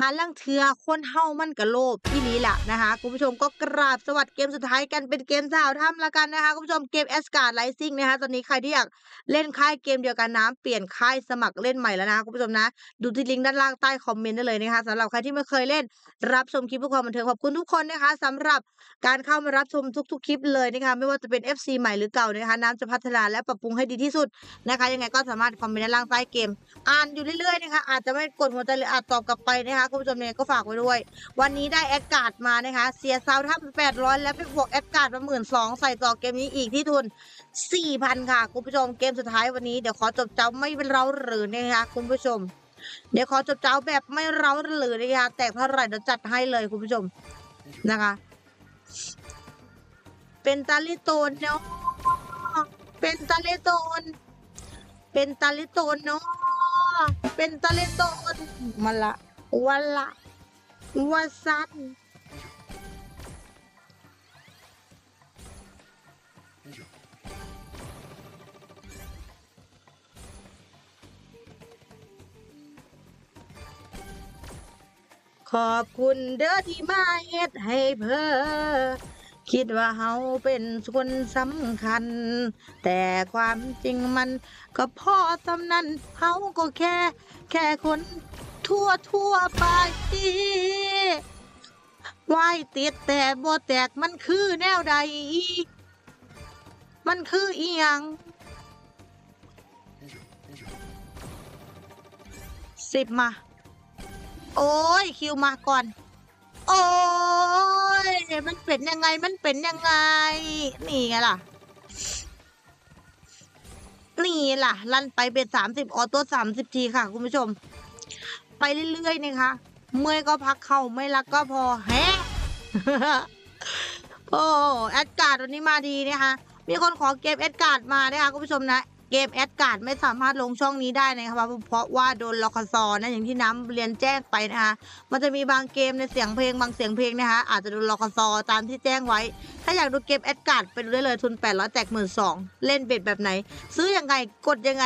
หาลังเทือคนเฮามันก็โลภอีหลีล่ะนะคะคุณผู้ชมก็กราบสวัสดีเกมสุดท้ายกันเป็นเกมสาวถ้ำละกันนะคะคุณผู้ชมเกม e s c a r d Rising นะคะตอนนี้ใครที่อยากเล่นค่ายเกมเดียวกันนะเปลี่ยนค่ายสมัครเล่นใหม่แล้วนะคะคุณผู้ชมนะ ดูที่ลิงก์ด้านล่างใต้คอมเมนต์ได้เลยนะคะสำหรับใครที่ไม่เคยเล่นรับชมคลิปเพื่อความบันเทิงขอบคุณทุกคนนะคะสำหรับการเข้ามารับชมทุกๆคลิปเลยนะคะไม่ว่าจะเป็น FC ใหม่หรือเก่านะคะน้ำจะพัฒนาและปรับปรุงให้ดีที่สุดนะคะยังไงก็สามารถคอมเมนต์ด้านล่างใต้เกม อ่านอยู่เรื่อยๆนะคะอาจจะไม่กดหัวใจหรืออาจตอบกลับไปนะคะคุณผู้ชมเนี่ยก็ฝากไว้ด้วย วันนี้ได้แอดการ์ดมานะคะ เสียซาวท่าแปดร้อยแล้วไปบวกแอดการ์ดมาหมื่นสองใส่ต่อเกมนี้อีกที่ทุนสี่พันค่ะ คุณผู้ชมเกมสุดท้ายวันนี้เดี๋ยวขอจบเจ้าไม่เป็นเราหรือนะคะคุณผู้ชม เดี๋ยวขอจบเจ้าแบบไม่เราหรือนะคะแตกเท่าไหร่เดี๋ยวจัดให้เลยคุณผู้ชมนะคะ เป็นตาลิโตนเนาะเป็นตาลิโตนเป็นตาลิโตนเนาะเป็นตาลิโตนมาละ วันละวันสันขอบคุณเด้อที่มาเฮ็ดให้เพอคิดว่าเฮาเป็นคนสำคัญ แต่ความจริงมันก็พอสำนั้นเฮาก็แค่ แค่คน ทั่วทั่วไปวายติดแต่บ่แตกมันคือแนวใด มันคืออีหยังสิบมา โอ้ยคิวมาก่อน โอ้ยมันเป็นยังไงมันเป็นยังไง นี่ไงล่ะ นี่ล่ะ ลั่นไปเป็นสามสิบ auto สามสิบทีค่ะ คุณผู้ชม ไปเรื่อยๆนะคะเมื่อยก็พักเข้าไม่รักก็พอแฮะโอ้แอดการ์ดวันนี้มาดีนะคะมีคนขอเกมแอดการ์ดมานะคะคุณผู้ชมนะเกมแอดการ์ดไม่สามารถลงช่องนี้ได้นะคะเพราะว่าโดนลคซอนะอย่างที่น้ำเรียนแจ้งไปนะคะมันจะมีบางเกมในเสียงเพลงบางเสียงเพลงนะคะอาจจะโดนลคซอตามที่แจ้งไว้ ถ้าอยากดูเกมแอดการ์ดไปดูได้เลยทุน800แจกหมื่นสองเล่นเบ็ดแบบไหน ซื้อยังไงกดยังไง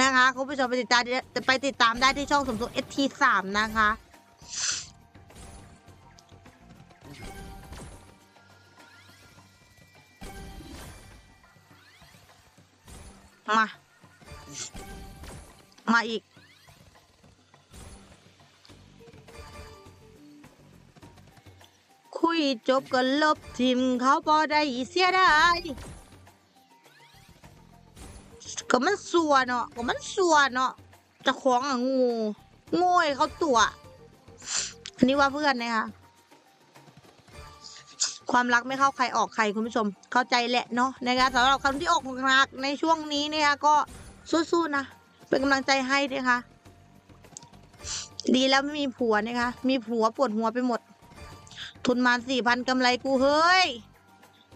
นะคะคุณผู้ชมไปติดตามไปติดตามได้ที่ช่องสมทรง ST3 นะคะมา มาอีก คุยจบก็ลบทิมเขาพอได้เสียได้ ก็มันสัวเนาะก็มันสัวเนาะจะของอะงูโง่เขาตัว อันนี้ว่าเพื่อนนะคะความรักไม่เข้าใครออกใครคุณผู้ชม เข้าใจแหละเนาะนะคะสำหรับคนที่ออกหักในช่วงนี้เนี่ยก็สู้ๆนะเป็นกำลังใจให้ด้วยค่ะดีแล้วไม่มีผัวนะคะมีผัวปวดหัวไปหมด ทุนมาสี่พันกำไรกูเฮ้ย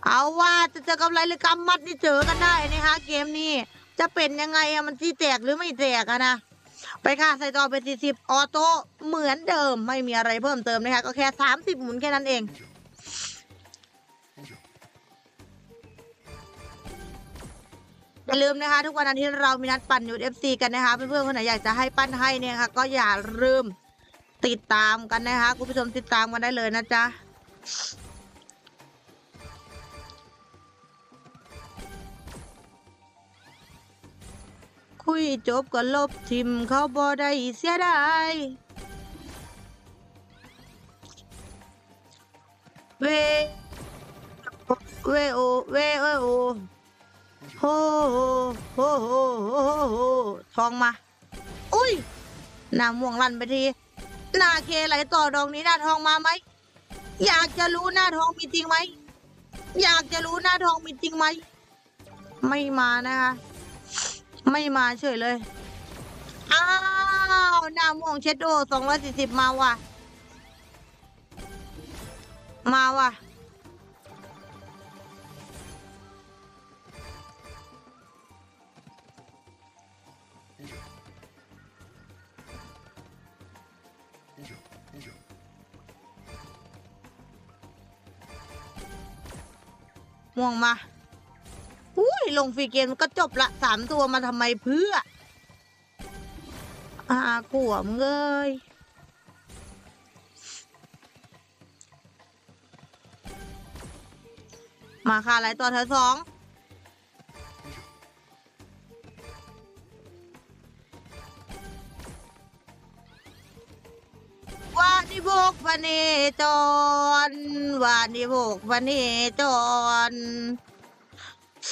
เอาว่าจะเจอกำไรหรือกำมัดนี่เจอกันได้นะคะเกมนี้ จะเป็นยังไงอะมันจีแตกหรือไม่แตกอะนะไปค่ะใส่ต่อเป็นสี่สิบออโต้เหมือนเดิมไม่มีอะไรเพิ่มเติมนะคะก็แค่สามสิบหมุนแค่นั้นเองอย่าลืมนะคะ ทุกวันอาทิตย์เรามีนัดปั่นยูเอฟซีกันนะคะเพื่อนๆคนไหนอยากจะให้ปั่นให้เนี่ยค่ะ ก็อย่าลืมติดตามกันนะคะ คุณผู้ชมติดตามกันได้เลยนะจ๊ะ คุยจบก็ลบทิมเขาบอได้เสียดายเวเวโอเวเอโอโฮโฮโฮโฮโฮโฮทองมา อุ้ยหน้าม่วงลั่นไปทีหน้าเคไหลต่อดองนี้หน้าทองมาไหม อยากจะรู้หน้าทองมีจริงไหม อยากจะรู้หน้าทองมีจริงไหม ไม่มานะคะ ไม่มาเฉยเลย อ้าวหน้าม่วงเช็ดโดสองร้อยสี่สิบมาว่ะ มาว่ะ ม่วงมา อุ้ยลงฟรีเกมก็จบละสามตัวมาทำไมเพื่ออากลัวมึงเอ้ยมาค่ะอะไรตัวเธอสองวานิโบกวันเนจรวานิโบกวันเนจร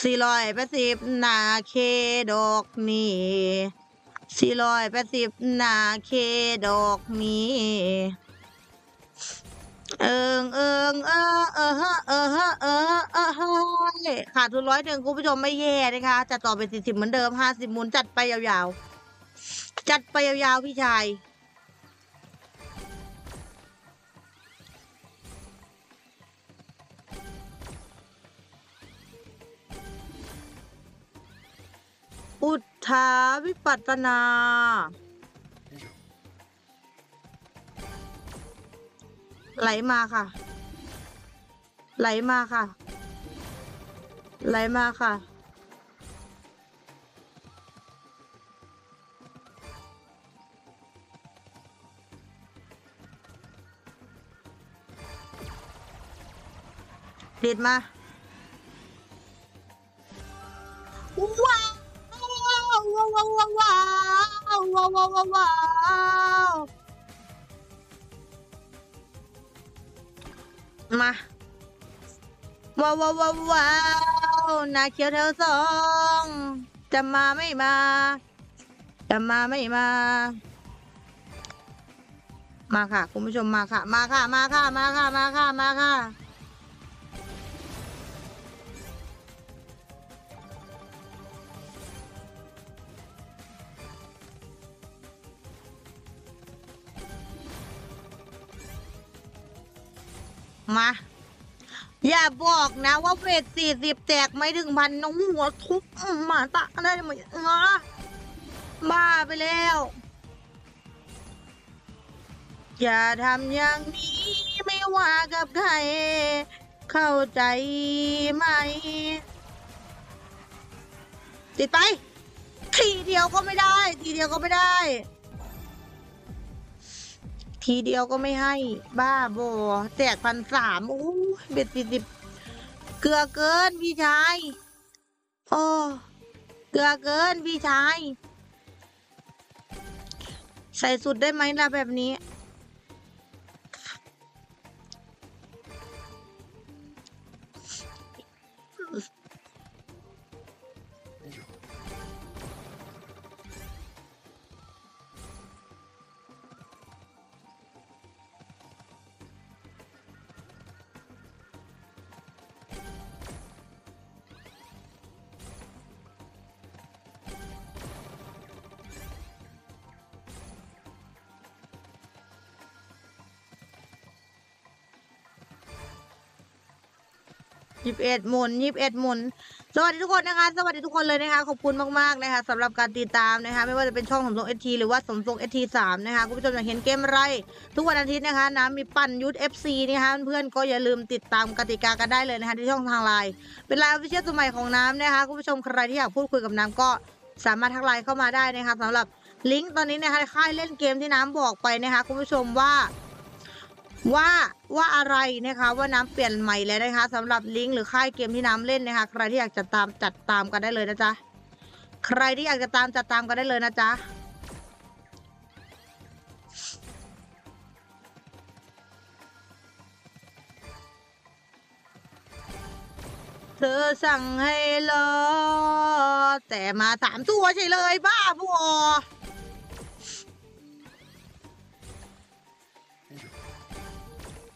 สี่ร้อยแปดสิบนาเคดอกนี้สี่ร้อยแปดสิบนาเคดอกนี้เอิงเอิงเออเออเออเออเออเออเออเฮขาดทุนร้อยหนึ่งคุณผู้ชมไม่แย่นะคะจัดต่อเป็นสี่สิบเหมือนเดิมห้าสิบหมุนจัดไปยาวๆ จัดไปยาวๆพี่ชาย อุทธาวิปัตนา ไหลมาค่ะ ไหลมาค่ะ ไหลมาค่ะ เดิดมาาวว้าวว้าวมาว้าวว้าวว้าวว้าวนาเขียวแถวสองจะมาไม่มา จะมาไม่มา มาค่ะ คุณผู้ชมมาค่ะ มาค่ะ มาค่ะ มาค่ะ มาค่ะ มาค่ะ มา อย่าบอกนะว่าเวทสี่สิบแตกไม่ถึงพันน้องหัวทุบหมาตะอะไหมือนอะบ้าไปแล้ว อย่าทำอย่างนี้ไม่ว่ากับใคร เข้าใจไหม ติดไป ทีเดียวก็ไม่ได้ ทีเดียวก็ไม่ได้ ทีเดียวก็ไม่ให้ บ้าบอแจกพันสามโอ้เบ็ดสี่สิบเกลือเกินพี่ชายโอ้เกลือเกินพี่ชาย ใส่สุดได้ไหมล่ะแบบนี้ บเอ็ดหมุนยิบเอ็ดหมุน สวัสดีทุกคนนะคะ สวัสดีทุกคนเลยนะคะ ขอบคุณมากๆนะคะสำหรับการติดตามนะคะ ไม่ว่าจะเป็นช่องสมทรง AT หรือว่าสมทรง AT สามนะคะ คุณผู้ชมอยากเห็นเกมอะไร ทุกวันอาทิตย์นะคะน้ำมีปั่นยุทธ FC นะคะ เพื่อนๆก็อย่าลืมติดตามกติกากันได้เลยนะคะที่ช่องทางไลน์ เป็น LINE Official ตัวใหม่ของน้ำนะคะ คุณผู้ชมใครที่อยากพูดคุยกับน้ำก็สามารถทักไลน์เข้ามาได้นะคะสำหรับลิงก์ตอนนี้นะคะค่ายเล่นเกมที่น้ำบอกไปนะคะคุณผู้ชมว่า ว่าว่าอะไรนะคะว่าน้ำเปลี่ยนใหม่แล้วนะคะสำหรับลิงก์หรือค่ายเกมที่น้ำเล่นนะคะ ใครที่อยากจะตามจัดตามกันได้เลยนะจ๊ะใครที่อยากจะตามจัดตามกันได้เลยนะจ๊ะเธอสั่งให้รอแต่มาสามตัวใช่เลยบ้าบัว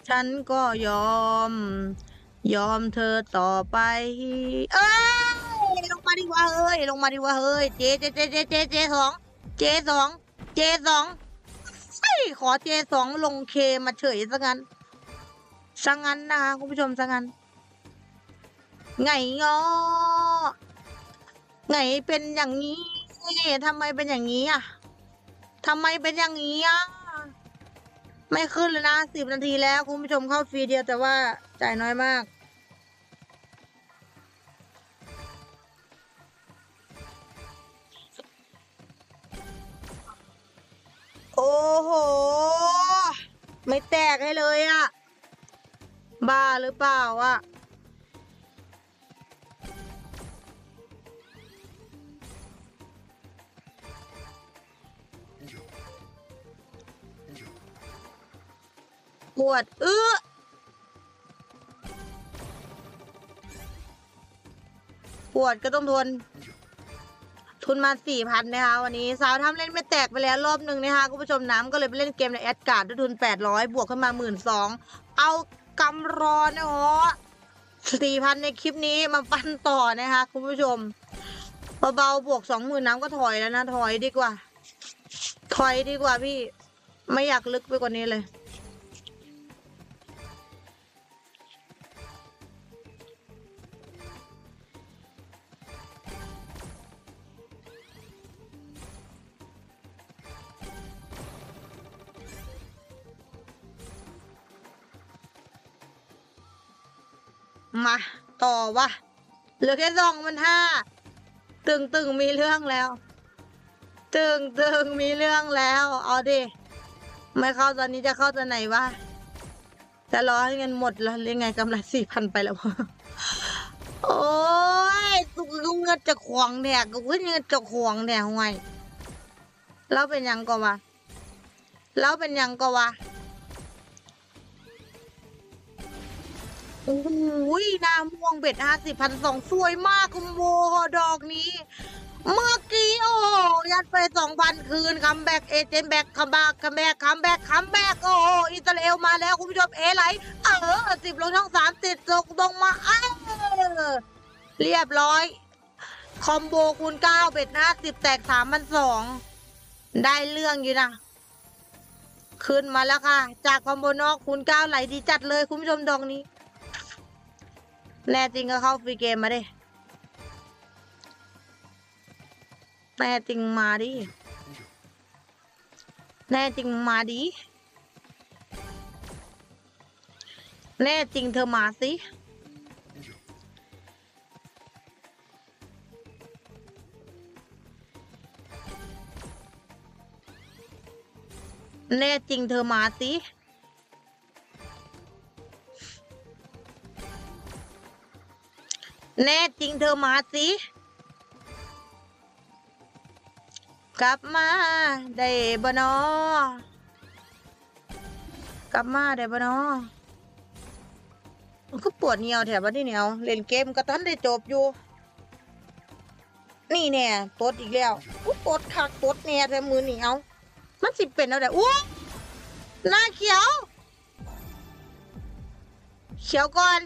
ฉันก็ยอม ยอมเธอต่อไป เอ้ยลงมาดีกว่าเฮ้ยลงมาดีกว่าเฮ้ยเจเจเจเจเจเจสองเจสองเจสองเฮ้ขอเจสองลงเคมาเฉยซะงั้นซะงั้นนะคะคุณผู้ชมซะงั้นไงงอไงเป็นอย่างนี้ทำไมเป็นอย่างนี้อะทำไมเป็นอย่างนี้อะ ไม่ขึ้นเลยนะสิบนาทีแล้ว คุณผู้ชมเข้าฟรีเดียวแต่ว่าจ่ายน้อยมาก โอ้โห ไม่แตกให้เลยอะบ้าหรือเปล่าอะ ปวดเอื้อปวดก็ต้องทน ทุนมาสี่พันนะคะวันนี้สาวทำเล่นไม่แตกไปแล้วรอบหนึ่งนะคะคุณผู้ชมน้ำก็เลยไปเล่นเกมในแอดการ์ดด้วยทุนแปดร้อยบวกขึ้นมาหมื่นสองเอากำรอนะฮะสี่พันในคลิปนี้มาปั้นต่อนะคะคุณผู้ชมเบาๆบวกสองหมื่นน้ำก็ถอยแล้วนะ ถอยดีกว่า ถอยดีกว่าพี่ ไม่อยากลึกไปกว่านี้เลย มาต่อวะเหลือแค่สองมันห้าตึงตึงมีเรื่องแล้ว ตึงตึงมีเรื่องแล้ว เอาดิไม่เข้าตอนนี้จะเข้าตอนไหนวะจะรอให้เงินหมดแล้วหรือไงกำไรสี่พันไปแล้วโอ้ยกูกูเงินจะขวงแดกกูเงินจะขวงแดกไงแล้วเป็นยังก็วะแล้วเป็นยังก็วะ โอ้โหหน้าม่วงเบ็ดห้าสิบพันสองสวยมากคุณโมดอกนี้ เมื่อกี้โอ้ยัดไปสองพันคืนคัมแบ็กเอเจนแบ็กคัมแบ็กคัมแบ็กคัมแบ็กคัมแบ็กโอ้อิสราเอลมาแล้วคุณผู้ชมเอไหลเออสิบลงช่องสามติดตกลงมาเออเรียบร้อย คอมโบคูณเก้าเบ็ดห้าสิบแตกสามพันสองได้เรื่องอยู่นะขึ้นมาแล้วค่ะ จากคอมโบนอกคูณเก้าไหลดีจัดเลยคุณผู้ชมดอกนี้ แน่จริงก็เข้าฟรีเกมมาดิแน่จริงมาดิ แน่จริงมาดิ แน่จริงเธอมาสิแน่จริงเธอมาสิ แน่จริงเธอมาสิ กลับมาได้บนอกลับมาได้บนอมันก็ปวดเหนียวแถบว่าที่เหนียวเล่นเกมก็ทันได้จบอยู่ นี่แน่ตดอีกแล้วอุ๊ยตดคักตดแน่แต่มือเหนียวมันสิเป็นเอาแต่อู้หน้าเขียว เขียวก่อน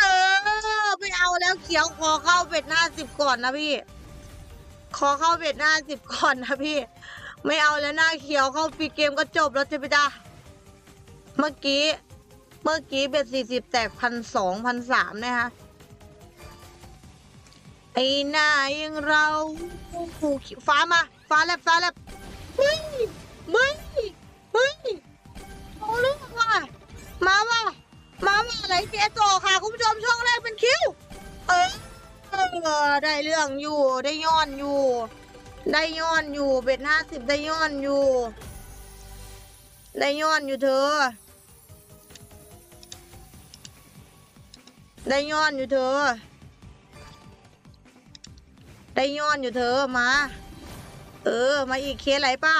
เออไม่เอาแล้วเขียวขอเข้าเบ็ดหน้าสิบก่อนนะพี่ ขอเข้าเบ็ดหน้าสิบก่อนนะพี่ ไม่เอาแล้วหน้าเขียวเข้าฟีเกมก็จบแล้วจะไปจ้าเมื่อกี้ เมื่อกี้เบ็ดสี่สิบแตกพันสองพันสามนะคะไอ้หน้ายังเราผูกฟ้ามาฟ้าแลบฟ้าแลบเฮ้ยเฮ้ยเฮ้ยเอาเรื่องว่ะมาว่ะมามา ไหลเจโจค่ะ คุณผู้ชมช่องแรกเป็นคิวเออเออได้เรื่องอยู่ได้ย้อนอยู่ ได้ย้อนอยู่เบ็ดห้าสิบได้ย้อนอยู่ ได้ย้อนอยู่เธอ ได้ย้อนอยู่เธอ ได้ย้อนอยู่เธอมา เออ มาอีกเคสไหลเปล่า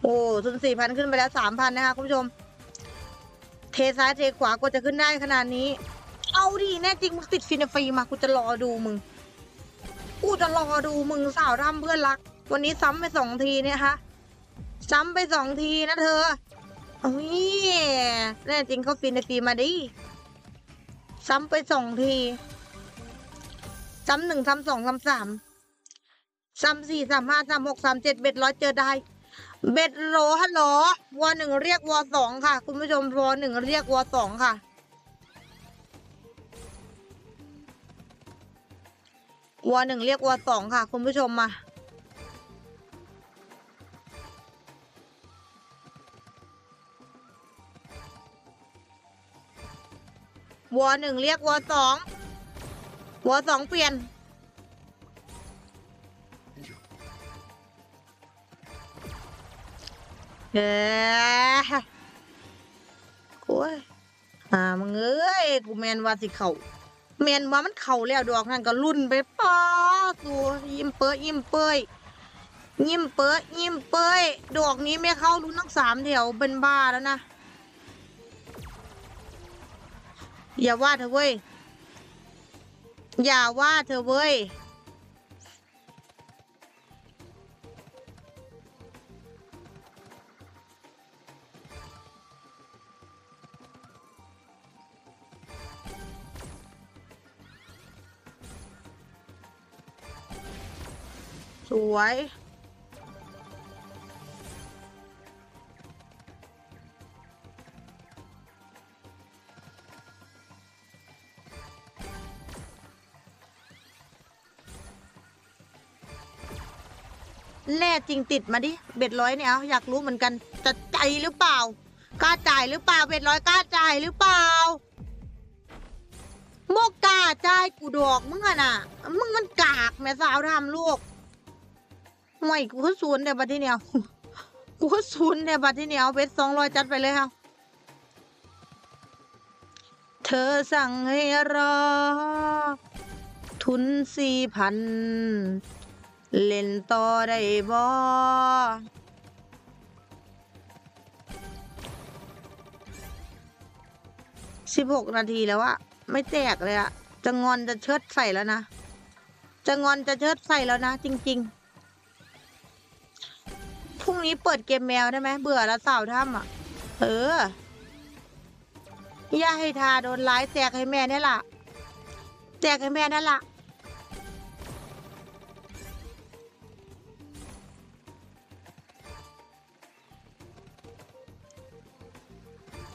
โอ้ทุนสี่พันขึ้นไปแล้วสามพันนะคะคุณผู้ชม เทซ้ายเทขวาก็จะขึ้นได้ขนาดนี้ เอาดิแน่จริงมึงติดฟินฟีมากูจะรอดูมึง กูจะรอดูมึงสาวร่ำเพื่อนรัก วันนี้ซ้ำไปสองทีเนี่ยฮะ ซ้ำไปสองทีนะเธอโอ้ยแน่จริงเขาฟินฟีมาดิ ซ้ำไปสองที ซ้ำหนึ่งซ้ำสองซ้ำสามซ้ำสี่ซ้ำห้าซ้ำหกซ้ำเจ็ดเบ็ดร้อยเจอได้ เบ็ดโลฮัลโหลวอหนึ่งเรียกวอสองค่ะ คุณผู้ชมวอหนึ่งเรียกวอสองค่ะ วอหนึ่งเรียกวอสองค่ะ คุณผู้ชมมาวอหนึ่งเรียกวอสองวอสองเปลี่ยน เอ้ยโอ้ยอ่ามึงเอ้ยกูแมนว่าสิเขาแมนว่ามันเข่าแล้วดอกนั่นก็รุ่นไปป้าตัวยิ้มเปยยิ้มเปยยิ้มเป๊ะยิ้มเป้ยดอกนี้ไม่เข้าลุ้นทั้งสามแถวเป็นบ้าแล้วนะอย่าว่าเธอเว้ยอย่าว่าเธอเว้ย วยแน่จริงติดมาดิเบ็ดร้อยเนี่ยเอาอยากรู้เหมือนกันจะใจหรือเปล่ากล้าจ่ายหรือเปล่าเบ็ดร้อยกล้าจ่ายหรือเปล่าโมกกล้าจ่ายกูดอกมึงอะน่ะมึงมันกากแม่สาวทำลูก ไม่กูก็ศูนย์เดี๋ยวบัดที่เนี่ยกูก็ศูนย์เดี๋ยวบัดที่เนียเอาเบ็ดสองร้อยจัดไปเลยค่ะเธอสั่งให้รอ ทุนสี่พัน เล่นต่อได้บ่สิบหกนาทีแล้วอะไม่แตกเลยอะจะงอนจะเชิดใส่แล้วนะ จะงอนจะเชิดใส่แล้วนะ จริง ๆ งนี้เปิดเกมแมวได้ไหมเบื่อแล้วสาวถ้ำอะ เอออย่าให้ทาโดนร้ายแตกให้แม่เนี่ยล่ะแตกให้แม่นั่นล่ะ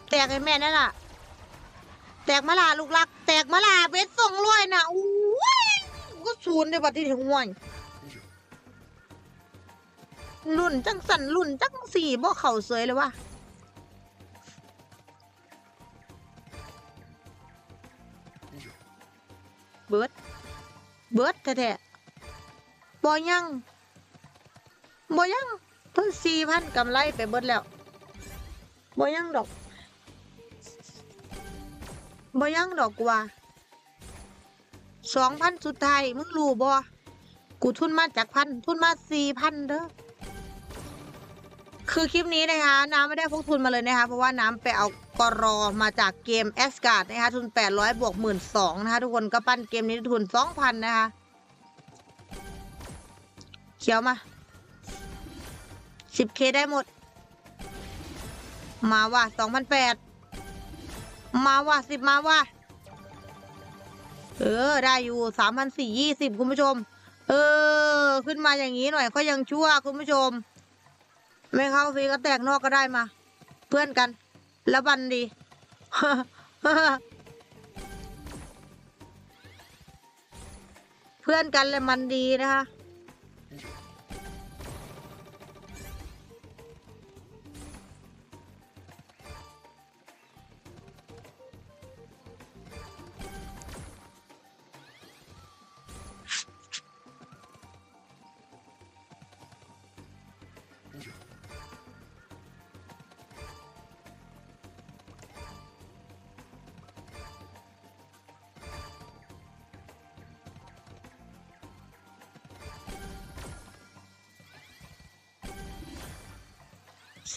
แตกให้แม่นั่นล่ะ แตกมาล่ะลูกรัก แตกมาล่ะเวทส่งรวยนะอุ้ยก็ศูนย์ในบัดที่ถึงห่วย รุ่นจังสันรุ่นจังสี่บ่เข่าสวยเลยวะเบิร์ดเบิร์ดแท้ๆบ่ยังบ่ยังเพิ่งสี่พันกำไรไปเบิดแล้วบ่ยังดอกบ่ยังดอกว่าสองพันสุดท้ายมึงรู้บ่กูทุนมาจากพันทุนมาสี่พันเด้อ คือคลิปนี้นะคะน้ำไม่ได้พกทุนมาเลยนะคะเพราะว่าน้ำไปเอากรอมาจากเกมแอสการ์ดนะคะทุน 800 บวก 1 2ื่นนะคะทุกคนก็ปั้นเกมนี้ทุน 2,000 นะคะเขียวมา 10k ได้หมด มาว่ะ2,800มาว่ะ10 มาว่ะเออ ได้อยู่สามพันสี่ยี่สิบคุณผู้ชม เออ ขึ้นมาอย่างนี้หน่อยก็ยังชั่วคุณผู้ชม ไม่เข้าฟรีก็แตกนอกก็ได้มา เพื่อนกัน แล้วบันดี เพื่อนกันเลยมันดีนะคะ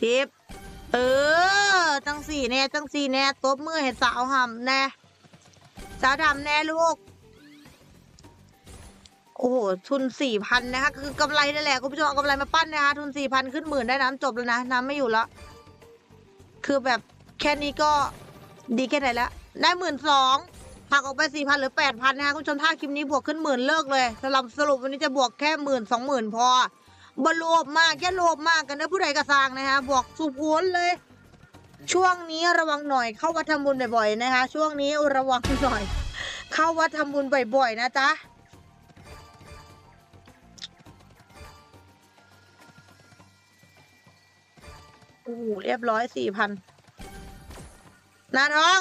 สิบเออ จังสี่แน่จังสี่แน่ตบมือให้สาวหำแน่สาวดำแน่ลูก โอ้โหทุนสี่พันนะคะ คือกำไรนั่นแหละคุณผู้ชมเอากำไรมาปั้นนะคะ ทุนสี่พันขึ้นหมื่นได้น้ำจบแล้วนะ น้ำไม่อยู่แล้ว คือแบบแค่นี้ก็ดีแค่ไหนแล้ว ได้หมื่นสองหักออกไปสี่พันหรือแปดพันนะคะคุณผู้ชมถ้าคลิปนี้บวกขึ้นหมื่นเลิกเลยสำหรับสรุปวันนี้จะบวกแค่หมื่นสองหมื่นพอ บโลภมากแค่โลภมากกันนะผู้ใดกระซังนะคะบอกสุพนเลย ช่วงนี้ระวังหน่อยเข้าวัดทำบุญบ่อยๆนะคะ ช่วงนี้ระวังหน่อย เข้าวัดทำบุญบ่อยๆนะจ๊ะโอ้โหเรียบร้อยสี่พันนาทอง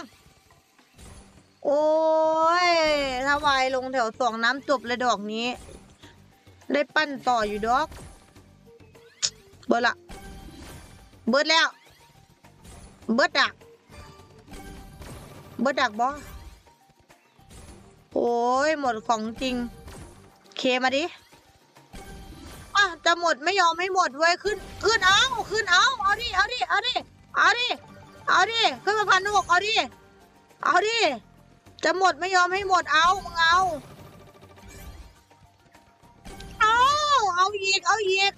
โอ้ยถ้าวายลงแถวสองน้ำจบเลยดอกนี้ ได้ปั้นต่ออยู่ดอก บิดละ เบิดแล้ว เบิดดัก เบิดดักบอโอ้ยหมดของจริง เคมาดิอะจะหมดไม่ยอมให้หมดเว้ยขึ้น ขึ้นเอา ขึ้นเอา เอาดิ เอาดิ เอาดิ เอาดิ เอาดิ ขึ้นมาพันหกเอาดิ เอาดิ จะหมดไม่ยอมให้หมด เอา มึงเอา เอา เอาอีก เอาอีก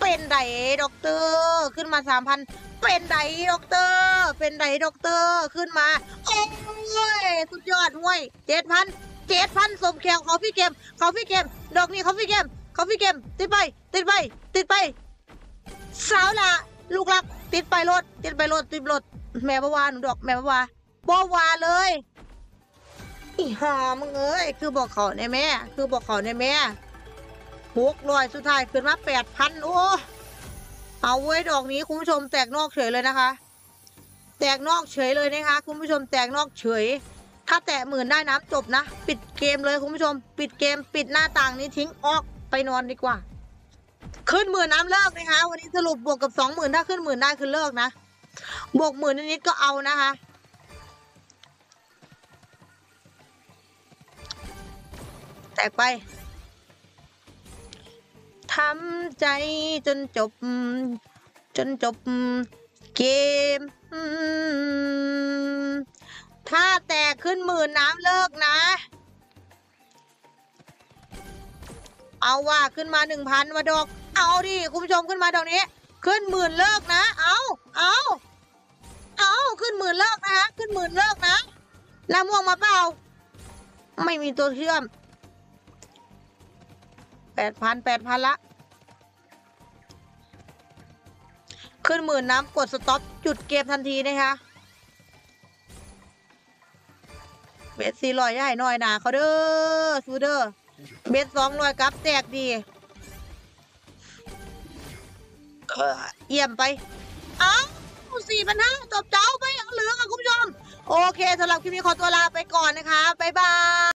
เป็นไดด็อกเตอร์ขึ้นมาสามพันเป็นไดด็อกเตอร์เป็นไดด็อกเตอร์ขึ้นมาโอ้ยสุดยอดห้วยเจ็ดพันเจ็ดพันสมแขวเขาพี่เกมเขาพี่เกมดอกนี้เขาพี่เกมเขาพี่เกมติดไป ติดไป ติดไปสาวละลูกรัก ติดไปรถติดไปรถติดรถแม่บวาหนูดอกแม่บวาบวาเลยอีหามึงเอ้ยคือบอกเขาในแม่ คือบอกเขาในแม่ หกร้อยสุดท้ายขึ้นมาแปดพันโอ้เอาไว้ดอกนี้คุณผู้ชมแตกนอกเฉยเลยนะคะ แตกนอกเฉยเลยนะคะ คุณผู้ชมแตกนอกเฉย ถ้าแตะหมื่นได้น้ำจบนะ ปิดเกมเลยคุณผู้ชม ปิดเกมปิดหน้าต่างนี้ทิ้งออกไปนอนดีกว่า ขึ้นหมื่นน้ำเลิกนะคะ วันนี้สรุปบวกกับสองหมื่นถ้าขึ้นหมื่นได้คือเลิกนะ บวกหมื่นนิดๆก็เอานะคะแตกไป ทำใจจนจบ จนจบเกม ถ้าแตกขึ้นหมื่นน้ำเลิกนะ เอาว่าขึ้นมาหนึ่งพันมาดอก เอาดิคุณผู้ชมขึ้นมาดอกนี้ ขึ้นหมื่นเลิกนะ เอาเอาเอาขึ้นหมื่นเลิกนะฮะขึ้นหมื่นเลิกนะแล้วม่วงมาเปล่า ไม่มีตัวเชื่อม ปดพันแปดพันละ ขึ้นหมื่นน้ำกดสต็อปจุดเกมทันทีนะคะเบสสี่ร้อยย่ายหน่อยหนาเขาเด้อซูเด้อเบสสองร้อยกับแตกดีเอี่ยมไป เอ้าสี่พันห้าจบเจ้าไปเหลืองอะคุณผู้ชม โอเคสำหรับคลิปนี้ขอตัวลาไปก่อนนะคะ บ๊ายบาย